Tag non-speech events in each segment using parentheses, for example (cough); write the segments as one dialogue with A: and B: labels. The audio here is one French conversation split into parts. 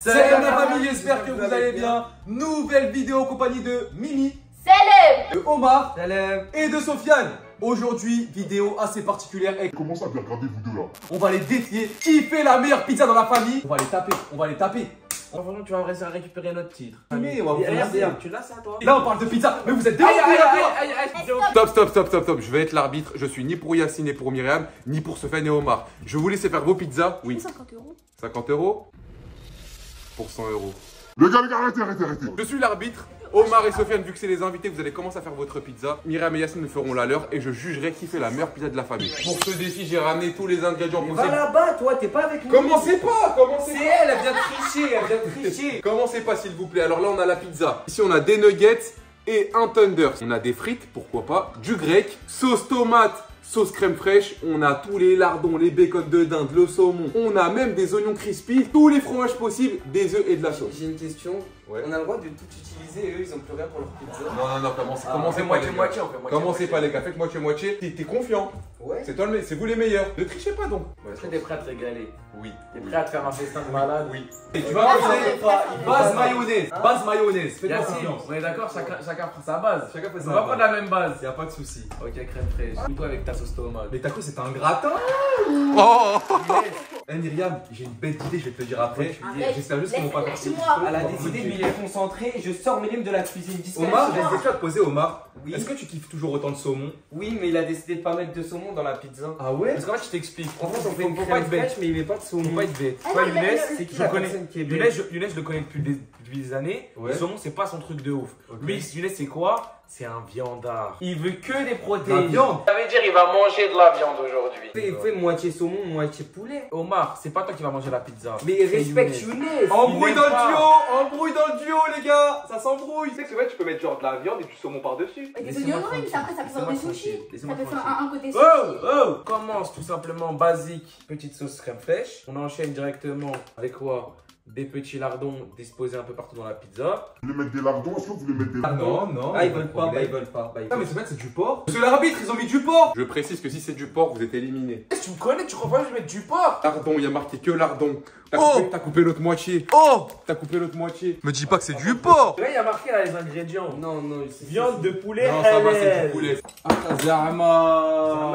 A: Salut la famille, j'espère que vous allez bien. Nouvelle vidéo en compagnie de Mimi,
B: Salut
A: de Omar
C: Salam
A: et de Sofiane. Aujourd'hui, vidéo assez particulière et
D: Comment ça bien regarder vous deux là
A: on va les défier. Qui fait la meilleure pizza dans la famille? On va les taper, on va les taper.
C: Franchement, tu vas récupérer notre titre.
A: Mais on va vous
C: tu l'as ça toi?
A: Là, on parle de pizza, mais vous êtes
C: Aïe,
A: débordés
C: aïe,
A: là,
C: aïe,
A: quoi
C: aïe, aïe, aïe,
B: Stop.
E: Stop, stop, stop, stop, je vais être l'arbitre. Je suis ni pour Yacine ni pour Myriam, ni pour Sofiane et Omar. Je vous laisse faire vos pizzas. Oui.
B: 50 euros.
E: 50 euros? Pour 100 euros.
D: Les gars, les gars, arrêtez, arrêtez, arrêtez
E: Je suis l'arbitre. Omar et Sofiane, vu que c'est les invités, vous allez commencer à faire votre pizza. Myriam et Yacine feront la leur et je jugerai qui fait la meilleure pizza de la famille. Pour ce défi, j'ai ramené tous les ingrédients
C: Va
E: possibles.
C: là-bas, toi, t'es pas avec nous.
E: Commencez pas, commencez
C: C'est
E: pas.
C: elle, elle vient de tricher, elle vient de tricher. (laughs)
E: Commencez pas s'il vous plaît. Alors là, on a la pizza. Ici, on a des nuggets et un thunder. On a des frites, pourquoi pas, du grec, sauce tomate. Sauce crème fraîche, on a tous les lardons, les bacon de dinde, le saumon, on a même des oignons crispy, tous les fromages possibles, des œufs et de la sauce.
F: J'ai une question.
E: Ouais.
F: On a le droit de tout utiliser et eux ils ont plus rien pour leur pizza.
E: Non, non, non, commencez,
F: Ah,
E: commencez pas.
C: moitié,
E: les gars.
C: moitié, on fait moitié,
E: Commencez
C: moitié.
E: pas les gars, faites moitié-moitié. T'es t'es confiant.
F: Ouais.
E: C'est toi le c'est vous les meilleurs. Ne trichez pas donc.
C: Est-ce que t'es prêt à te régaler?
E: Oui.
C: T'es prêt à te faire un festin de malade?
E: Oui.
A: Et tu vas poser base mayonnaise,
C: Hein?
A: Base mayonnaise.
C: Yacine,
A: confiance.
C: on est d'accord, chacun, chacun prend sa base.
A: Chacun fait
C: On
A: sa
C: va prendre la même base.
A: Y a pas de souci.
C: Ok, crème fraîche. Ou toi avec ta sauce tomate.
A: Mais t'as cru c'était un gratin
E: Oh
A: Eh Myriam, j'ai une bête idée, je vais te le dire après. J'espère juste qu'on va pas faire.
F: Elle a décidé de me concentrer. Je sors mes limes de la cuisine.
A: Omar, j'ai une question à te poser, Omar.
F: Oui.
A: Est-ce que tu kiffes toujours autant de saumon?
F: Oui, mais il a décidé de pas mettre de saumon dans la pizza.
A: Ah ouais?
C: Parce qu'en fait, je t'explique.
F: En fait, on fait une
C: pas être bête.
F: mais il met pas de saumon.
C: Faut pas être bête.
B: Ah
C: Toi, Younes, c'est que
F: Qui
C: je
F: la
C: connais.
F: personne qui est
C: Younes, je, Younes, je le connais depuis des, depuis des années.
A: Ouais.
C: Le saumon, c'est pas son truc de ouf. Lui, Younes, c'est quoi? C'est un viandard. Il veut que des
A: La
C: protéines.
A: viande
C: Ça veut dire il va manger de la viande aujourd'hui.
F: Il fait moitié saumon, moitié poulet.
C: Omar, c'est pas toi qui vas manger la pizza.
F: Mais respecte
C: Younes.
A: Embrouille
C: Il
A: dans le duo Embrouille dans le duo les gars Ça s'embrouille
E: Tu sais que ouais, tu peux mettre genre de la viande et du saumon par-dessus.
B: Et des oignons, oui, mais après ça peut faire des sushis. Ça peut faire un, côté
C: Oh,
B: sushi.
C: oh Commence tout simplement basique, petite sauce crème fraîche. On enchaîne directement avec quoi? Des petits lardons disposés un peu partout dans la pizza.
D: Vous voulez mettre des lardons Est-ce que vous voulez mettre des
A: Ah
D: lardons
A: non, non.
F: Ah, ils
A: pas de
F: veulent pas, bah, ils veulent pas. bah, ils
A: Ah mais c'est que c'est du porc Monsieur l'arbitre, ils ont mis du porc
E: Je précise que si c'est du porc, vous êtes éliminé.
C: Est-ce que tu me connais Tu crois pas que je vais mettre du porc
E: Lardon, il y a marqué que lardon. T'as
A: Oh
E: coupé, t'as coupé l'autre moitié.
A: Oh
E: T'as coupé l'autre moitié.
A: Me dis pas que c'est du porc
C: Là, il y a marqué là les ingrédients.
F: Non, non, c'est-
C: Viande de poulet.
E: Non, ça va, c'est du poulet.
A: Ah Zama,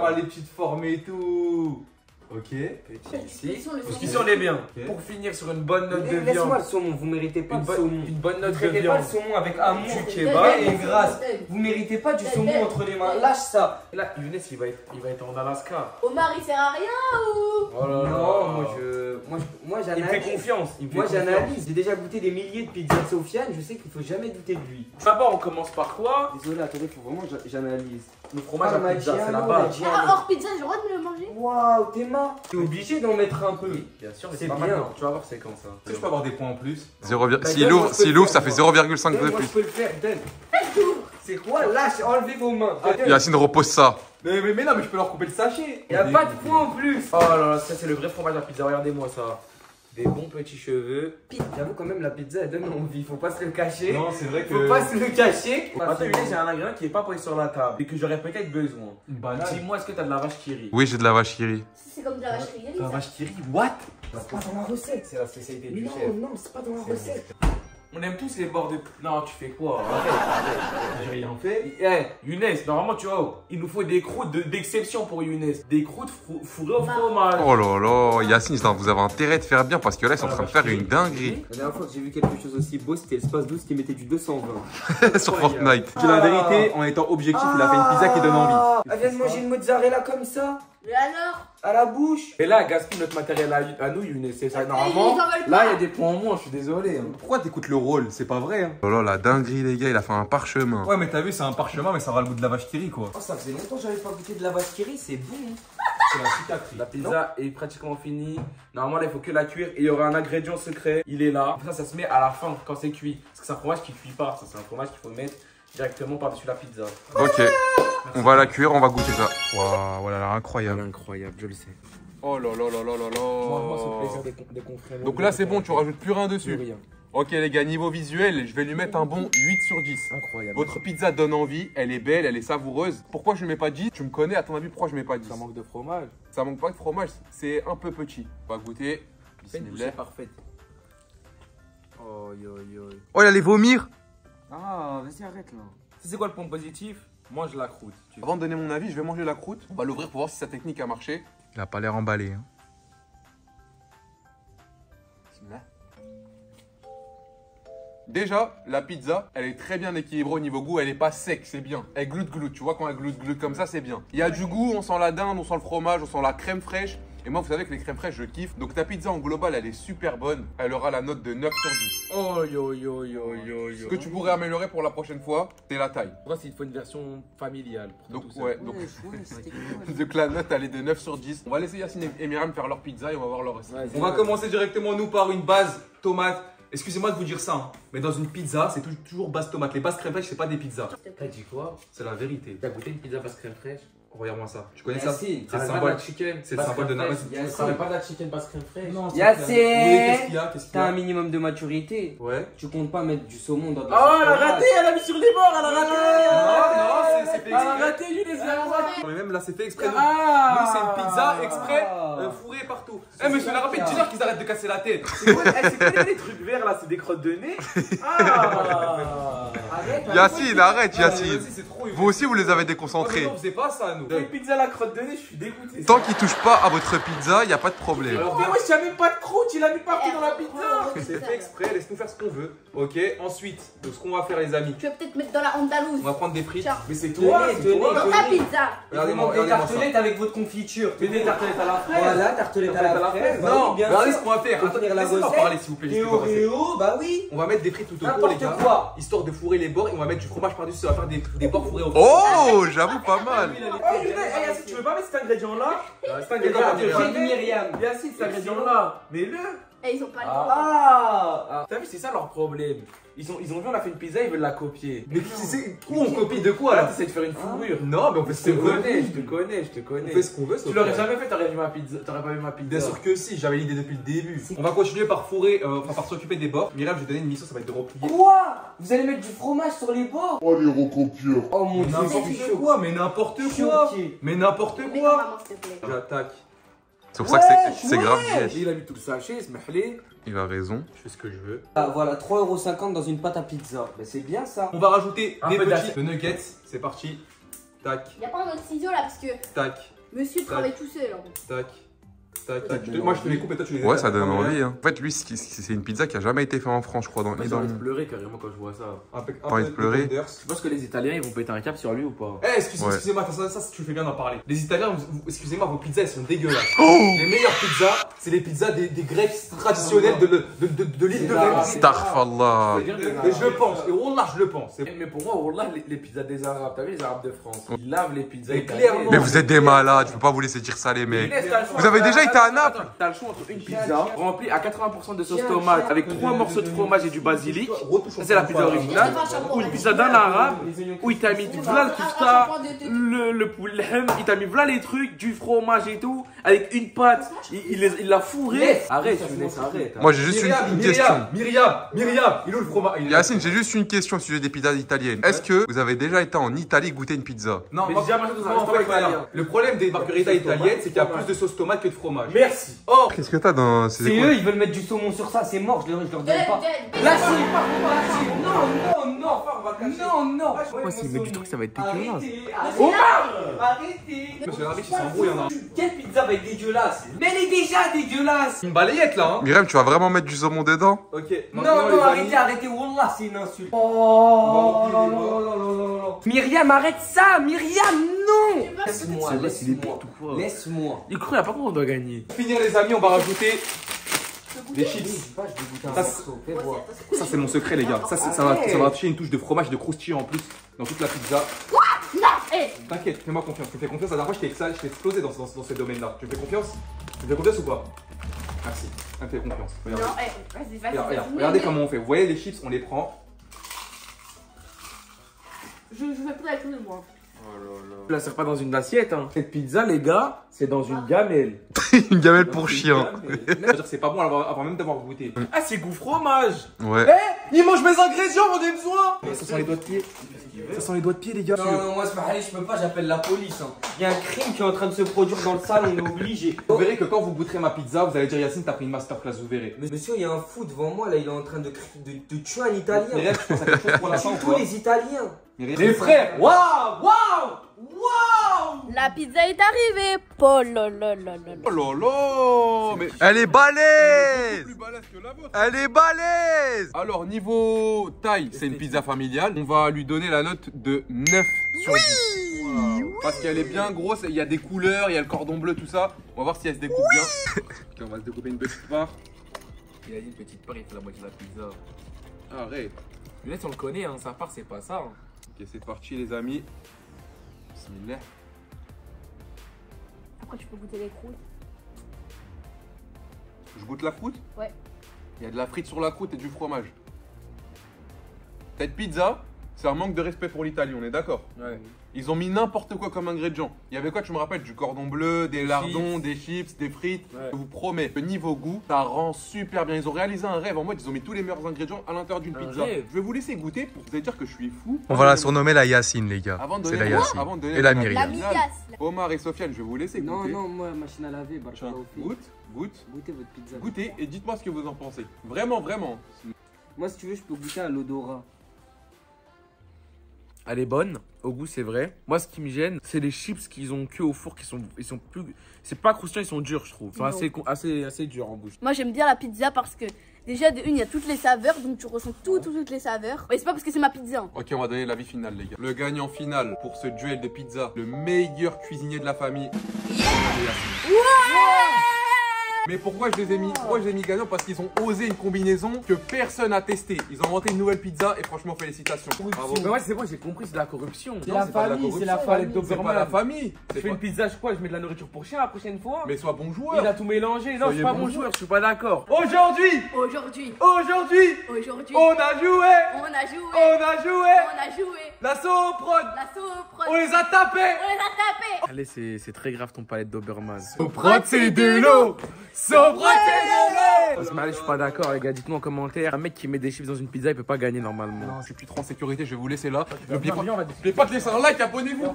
C: pas.
A: les petites formes et tout Ok.
C: Petit ici.
B: Ils sont le
C: Jusqu'ici,
B: saumon.
C: on est bien.
A: Ok.
C: Pour finir sur une bonne note de
F: Mais Laisse-moi
C: viande.
F: le saumon, vous méritez pas
C: Une
F: saumon.
C: une bonne
F: Vous
C: note de
F: traitez pas
C: viande.
F: le saumon avec amour, kebab et grâce. Vous méritez pas du saumon entre les mains. Lâche ça.
C: Là, Younes, il va être, il va être en Alaska.
B: Omar, il sert à rien ou?
C: Oh là là.
F: Non, moi je. Moi, je- moi
C: Il me fait
F: j'analyse.
C: confiance. Il me fait
F: Moi j'analyse. J'ai déjà goûté des milliers de pizzas de Sofiane. Je sais qu'il faut jamais douter de lui.
C: D'abord, on commence par quoi?
F: Désolé, attendez, faut vraiment j'analyse.
C: Le fromage à pizza, c'est la base.
B: Ah, hors pizza, j'ai le droit de me
F: Waouh, t'es main. T'es obligé d'en mettre un peu.
C: Bien sûr, mais
F: C'est bien.
C: maintenant. Tu vas voir, c'est quand ça.
A: Est-ce que je peux avoir des points en plus
E: Zéro vir-
F: Bah,
E: S'il ouvre, ça fait
F: moi.
E: 0,5
F: Donne,
E: de
F: moi je
E: plus.
F: peux le faire. Donne. C'est quoi Lâche, enlevez vos mains. Donne.
E: Yacine repose ça.
A: mais, mais, mais non, mais je peux leur couper le sachet
F: Y a pas de points en plus.
C: Oh là là, ça c'est le vrai fromage à pizza. Regardez-moi ça. Des bons petits cheveux.
F: J'avoue quand même la pizza elle donne envie. Faut pas se le cacher.
A: Non, c'est vrai que...
F: Faut pas se le cacher.
C: Attends, j'ai un ingrédient qui est pas posé sur la table et que j'aurais peut-être besoin.
A: Banane
C: Dis-moi, est-ce que t'as de la vache qui rit?
E: Oui, j'ai de la vache qui rit.
B: C'est comme de la vache rayée,
C: La
B: ça.
C: vache qui rit What?
F: C'est pas dans la recette.
C: C'est la spécialité du
F: non,
C: chef.
F: non, c'est pas dans la recette.
C: On aime tous les bords de. Non, tu fais quoi? Arrête, arrête, arrête.
A: J'ai rien fait
C: Eh, Younes, normalement, tu vois, il nous faut des croûtes de- d'exception pour Younes. Des croûtes fourrées au
B: Bah.
C: fromage.
E: Oh là là, Yacine, vous avez intérêt de faire bien parce que là, ils sont en train de faire une dinguerie
F: La dernière fois que j'ai vu quelque chose aussi beau, c'était l'espace 12 qui mettait du 220. (laughs)
E: sur Fortnite.
A: Dis la vérité, en étant objectif, il a fait une pizza qui donne envie.
F: Ah, Elle vient de manger une mozzarella comme ça,
B: Mais alors
F: à la bouche.
C: Et là, gaspille notre matériel à, à nous, Younes. C'est ça, normalement. Là, il y a des points en moins, je suis désolé. hein.
A: Pourquoi t'écoutes le rôle? C'est pas vrai hein
E: Oh là, la dinguerie, les gars, il a fait un parchemin.
A: Ouais, mais t'as vu, c'est un parchemin, mais ça aura le goût de la vache qui quoi.
F: Oh, ça faisait longtemps que j'avais pas goûté de la vache qui c'est bon. (laughs)
A: C'est la.
C: La pizza est pratiquement finie. Normalement, là, il faut que la cuire. Et il y aura un ingrédient secret. Il est là. Ça, ça se met à la fin quand c'est cuit. Parce que c'est un fromage qui cuit pas. Ça, c'est un fromage qu'il faut mettre directement par-dessus la pizza.
E: Ok, on va la cuire, on va goûter ça. Waouh, voilà, incroyable.
C: incroyable, je le sais.
E: Oh là là là là là
C: Moi, moi, c'est le
E: là.
C: plaisir des, des.
E: Donc là, c'est bon, tu rajoutes plus rien
C: Plus
E: dessus.
C: rien.
E: Ok, les gars, niveau visuel, je vais lui mettre un bon 8 sur 10.
C: Incroyable.
E: Votre pizza donne envie, elle est belle, elle est savoureuse. Pourquoi je ne mets pas 10 Tu me connais, à ton avis, pourquoi je mets pas 10
C: Ça manque de fromage.
E: Ça manque pas de fromage, c'est un peu petit. On va goûter.
C: Bouchée parfaite. Oh, yo, yo.
A: Oh, il allait vomir.
F: Ah, vas-y, arrête là.
C: C'est quoi le point positif? Mange la croûte. Tu-
E: Avant de donner mon avis, je vais manger la croûte. On va l'ouvrir pour voir si sa technique a marché.
A: Il a pas l'air emballé. hein.
E: Déjà, la pizza, elle est très bien équilibrée au niveau goût, elle est pas sec, c'est bien. Elle gloute gloute, tu vois quand elle gloute gloute comme ça, c'est bien. Il y a du goût, on sent la dinde, on sent le fromage, on sent la crème fraîche. Et moi, vous savez que les crèmes fraîches, je kiffe. Donc ta pizza en global, elle est super bonne. Elle aura la note de 9 sur 10.
C: Oh, yo, yo, yo, yo,
E: Ce
C: yo.
E: que tu pourrais améliorer pour la prochaine fois, c'est la taille.
C: Moi, il faut une version familiale. pour
E: Donc
C: tout
E: ouais, donc, (laughs) donc la note, elle est de 9 sur 10. On va laisser Yacine et Myriam faire leur pizza et on va voir leur recette.
A: On va commencer directement, nous, par une base tomate. Excusez-moi de vous dire ça, hein, mais dans une pizza, c'est tou- toujours base tomate. Les bases crème fraîche, c'est pas des pizzas.
F: T'as dit quoi?
A: C'est la vérité.
F: T'as goûté une pizza basse crème fraîche?
A: Regarde-moi ça. Tu connais ça
F: Yacine,
A: C'est le symbole.
F: de chicken.
A: C'est le symbole de Namas.
F: fraîche. Yacine, t'avais pas de la chicken basse crème fraîche.
A: Non,
F: Yacine,
A: Oui, qu'est-ce qu'il y a Qu'est-ce qu'il y
F: T'as un minimum de maturité.
A: Ouais.
F: Tu comptes pas mettre du saumon dans ta
C: Oh, elle a raté, elle a mis sur les bords, elle a raté.
A: Non, non, c'est- c'est fait
C: Elle a
A: exprès.
C: raté, je les ai ratés.
A: Non, mais même là, c'est fait exprès. Nous,
C: Ah
A: nous, c'est une pizza exprès euh, fourrée partout. Eh, monsieur l'arabie, dis-leur qu'ils arrêtent de casser la tête.
C: C'est quoi, eh, c'est quoi les trucs verts là? C'est des crottes de nez? (laughs) Ah
F: Arrête,
G: Yacine, arrête,
A: Ah, mais
G: Yacine. Vous aussi, vous les avez
A: mais
G: déconcentrés.
A: non, on faisait pas ça, nous.
C: Une pizza à la crotte de nez, je suis dégoûté.
G: Tant qu'ils touchent pas à votre pizza, y a pas de problème.
C: Alors, mais ouais, il a même pas de croûte, il a mis partout dans la pizza.
A: C'est fait exprès, laisse-nous faire ce qu'on veut. Ok, ensuite, donc, ce qu'on va faire, les amis,
B: Tu vas peut-être mettre dans la andalouse.
A: on va prendre des frites. Mais c'est toi, c'est toi.
B: Dans ta pizza.
A: Regardez-moi,
F: des tartelettes avec votre confiture.
C: Fais des tartelettes à la fraise.
F: Voilà, tartelettes à la fraise. bah
A: Non, regardez
F: sûr.
A: ce qu'on va faire.
F: La
A: laissez-moi parler, s'il vous plaît.
F: Bah oui.
A: On va mettre des frites tout autour, les gars.
F: quoi.
A: Histoire de fourrer les bords et on va mettre du fromage par-dessus. Ça va faire des, des bords fourrés
G: Oh, j'avoue pas mal.
C: Oh, putain, eh, Yacine, tu veux pas mettre cet ingrédient là
A: C'est un
C: Regarde,
A: gars,
C: j'ai
F: dit Myriam.
C: Yacine, cet ingrédient là. Mais le.
B: Et ils ont pas le droit.
C: Ah T'as vu, c'est ça leur problème. Ils ont, ils ont vu, on a fait une pizza, ils veulent la copier.
A: Mais qui c'est Où on copie de quoi
C: Là, t'essaies de faire une fourrure.
A: Non, mais on fait
C: Je
A: ce
C: te
A: qu'on veut.
C: connais, je te connais, je te
A: On
C: connais.
A: fait ce qu'on veut,
C: Tu l'aurais jamais fait, t'aurais vu ma pizza, t'aurais pas vu ma pizza.
A: Bien sûr que si, j'avais l'idée depuis le début. On va continuer par fourrer, euh, enfin par s'occuper des bords. Myriam, je vais te donner une mission, ça va être de replier.
F: Quoi? Vous allez mettre du fromage sur les bords?
D: Oh les recopieurs.
F: Oh mon dieu,
A: N'importe quoi, mais n'importe quoi. Mais n'importe quoi. J'attaque.
G: C'est pour ça que c'est- grave
C: il a mis tout le sachet, il se met halé.
G: Il a raison.
A: Je fais ce que je veux.
F: Ah voilà, 3,50€ dans une pâte à pizza. Bah c'est bien ça.
A: On va rajouter
C: Un
A: des
C: peu
A: petits de nuggets. C'est parti. Tac,
B: Y a pas un autre ciseau là parce que
A: tac,
B: monsieur travaille tout seul. hein.
A: tac, tac, tac. Je te-
F: donne
A: Moi je te les coupe et toi tu les
G: Ouais, ça donne envie. Hein. En fait, lui, c'est c'est une pizza qui a jamais été faite en France, je crois. Dans, ni
C: J'ai
G: dans...
C: envie de pleurer carrément quand je vois ça.
A: Un peu, un
G: envie
A: peu
G: de pleurer.
A: tenders.
C: Tu penses que les Italiens ils vont péter un cap sur lui ou pas?
A: Eh, excuse-
G: Ouais.
A: excusez-moi, ça, ça, ça, tu fais bien d'en parler. Les Italiens, vous- vous- excusez-moi, vos pizzas elles sont dégueulasses.
G: Oh
A: Les meilleures pizzas, c'est les pizzas des, des Grecs traditionnels de, le- de, de, de l'île de
C: C'est
A: Venise.
G: Starfallah.
A: Et je le pense, et Wallah, je le pense. C'est-
C: Mais pour moi, Wallah, les, les pizzas des Arabes, t'as vu les Arabes de France Ils lavent les pizzas
A: Mais
C: italiennes.
A: clairement.
G: Mais vous êtes des malades, je peux pas vous laisser dire ça, les
C: Mais
G: mecs. Vous avez déjà été à Naples
C: Attends, T'as le choix entre une pizza remplie à 80% de sauce tomate avec trois morceaux de fromage et du basilic. Ça, c'est la pizza originale. Ou une pizza d'un arabe où il t'a mis voilà le toufta, le, le poulet, il t'a mis voilà les trucs, du fromage et tout, avec une pâte. Il il il l'a fourré. Arrête, tu laisses, arrête.
G: Moi, j'ai juste une, question.
A: Myriam, Myriam, il est où le fromage? Il
G: Yacine, j'ai juste une question au sujet des pizzas italiennes. Est-ce que vous avez déjà été en Italie goûter une pizza?
A: Non,
C: j'ai mangé dans un restaurant italien.
A: Le problème des margaritas italiennes, c'est qu'il y a plus de sauce tomate que de fromage.
C: Merci.
A: Oh
G: Qu'est-ce que t'as dans.
F: C'est
G: C'est
F: eux, ils veulent mettre du saumon sur ça, c'est mort, je leur, je leur donne pas. Là, c'est Non, non, non, non, non.
C: Moi, s'il met du truc, ça va être dégueulasse.
F: Arrêtez,
B: Omar
F: arrêtez.
A: Monsieur l'arbitre, il s'embrouille, hein.
F: Quelle pizza va être dégueulasse? Mais elle est déjà dégueulasse
A: Une balayette là, hein
G: Myriam, tu vas vraiment mettre du saumon dedans?
A: Ok.
F: Non, non, arrêtez, arrêtez, Wallah, c'est une insulte. Oh, non, non, non, non, non. Myriam, arrête ça Myriam, non Laisse-moi, laisse-moi.
C: quoi.
F: Laisse-moi.
C: Il croit, par contre, on doit gagner.
A: Pour finir, les amis, on va rajouter des chips. Ça. Ça, c'est mon secret, les gars. Ça, ça, va, ça va afficher une touche de fromage et de croustillant en plus dans toute la pizza.
B: Non,
A: T'inquiète, fais-moi confiance. Tu me fais confiance. La dernière fois, je t'ai exa- je t'ai explosé dans, dans, dans ce domaine-là. Tu me fais confiance? Tu me fais confiance ou pas? Merci. Tu me fais confiance.
B: non,
A: Regarde.
B: eh, vas-y, vas-y.
A: Regarde, regarde.
B: vas-y.
A: Regardez comment on fait. Vous voyez les chips, on les prend.
B: Je, je vais pas avec tout le monde.
C: Je la sers pas dans une assiette. Hein. Cette pizza, les gars, c'est dans une gamelle. (laughs)
G: Une gamelle pour chien.
A: C'est pas bon avant, avant même d'avoir goûté.
C: Ah, c'est goût fromage.
G: Ouais.
C: Il mange mes ingrédients, j'en ai besoin.
A: Ça sent les doigts de pied. Ça sent les doigts de pied, les gars.
F: Non, non, moi, je peux pas, j'appelle la police. hein. Il y a un crime qui est en train de se produire dans le salon, on est obligé.
A: Vous verrez que quand vous goûterez ma pizza, vous allez dire Yacine, t'as pris une masterclass, vous verrez.
F: Mais monsieur, il y a un fou devant moi, là, il est en train de, de, de tuer un Italien.
A: Myriam, tu penses à quelque chose pour la
F: Tous les Italiens.
C: Les frères, waouh, waouh, waouh.
B: La pizza est arrivée. Oh là là là là là.
E: Oh là là Mais
G: Elle est balèze
E: plus balèze que la vôtre.
G: Elle est balèze
E: Alors, niveau taille, c'est une pizza familiale. On va lui donner la note de 9 sur 10. Wow. Parce qu'elle est bien grosse, il y a des couleurs, il y a le cordon bleu, tout ça. On va voir si elle se découpe bien. (laughs) Ok, on va se découper une petite part.
C: Il a dit une petite part, il fait la moitié de la pizza.
E: Arrête.
C: Mais on le connaît, hein, sa part, c'est pas ça. hein.
E: Ok, c'est parti, les amis. Bismillah.
B: Après, tu peux goûter les croûtes.
E: Je goûte la croûte
B: Ouais.
E: Il y a de la frite sur la croûte et du fromage. Cette pizza, c'est un manque de respect pour l'Italie, on est d'accord
C: Ouais.
E: Ils ont mis n'importe quoi comme ingrédient. Il y avait quoi, tu me rappelles Du cordon bleu, des lardons,
C: chips.
E: des chips, des frites.
C: Ouais.
E: Je vous promets, le niveau goût, ça rend super bien. Ils ont réalisé un rêve en mode, ils ont mis tous les meilleurs ingrédients à l'intérieur d'une
C: Un
E: pizza.
C: rêve.
E: Je vais vous laisser goûter pour vous allez dire que je suis fou.
G: On va la surnommer la Yacine, les gars. C'est la Yacine.
E: avant de donner
G: Et la
E: la-
G: Myriam.
E: Omar et Sofiane, je vais vous laisser
F: Non,
E: goûter.
F: non, moi, machine à laver,
E: goûte, goûte,
F: Goûtez votre pizza.
E: goûtez et dites-moi ce que vous en pensez. Vraiment, vraiment.
F: Moi, si tu veux, je peux goûter à l'odorat.
C: Elle est bonne, au goût c'est vrai. Moi ce qui me gêne, c'est les chips qu'ils ont cuits au four qui sont, ils sont plus, c'est pas croustillant, ils sont durs je trouve. Ils sont
B: Non.
C: assez, con- assez, assez durs en bouche.
B: Moi, j'aime bien la pizza parce que déjà, de une, il y a toutes les saveurs. Donc, tu ressens tout, tout, toutes les saveurs. Et c'est pas parce que c'est ma pizza. hein.
E: Ok, on va donner l'avis final, les gars. Le gagnant final pour ce duel de pizza, le meilleur cuisinier de la famille. Mais pourquoi je les ai mis Pourquoi je les ai mis gagnants Parce qu'ils ont osé une combinaison que personne n'a testée. Ils ont inventé une nouvelle pizza et franchement félicitations. Bravo.
C: Mais ouais c'est bon, j'ai compris, c'est de la corruption.
E: C'est la corruption.
C: c'est la palette
E: C'est pas la famille.
C: Je
E: C'est
C: fais
E: pas-
C: une pizza, je crois, je mets de la nourriture pour chien la prochaine fois.
E: Mais sois bon
C: il
E: joueur.
C: a tout mélangé. Non, je suis pas
E: bon
C: joueur, je suis pas d'accord. Aujourd'hui,
B: Aujourd'hui,
C: aujourd'hui,
B: aujourd'hui,
C: on a joué,
B: on a joué.
C: on a joué.
B: On a joué.
C: La prod,
B: La sauce
C: on les a tapés.
B: On les a tapés.
C: Allez, c'est c'est très grave ton palette d'Oberman.
E: Soprod, c'est de l'eau. Soprod,
C: Allez, je suis pas d'accord, les gars. Dites-nous en commentaire. Un mec qui met des chips dans une pizza, il peut pas gagner normalement.
E: Non, je suis plus trop en sécurité, je vais vous laisser là. N'oubliez pas,
C: viens, on va discuter.
E: n'oubliez pas de laisser un like, abonnez-vous.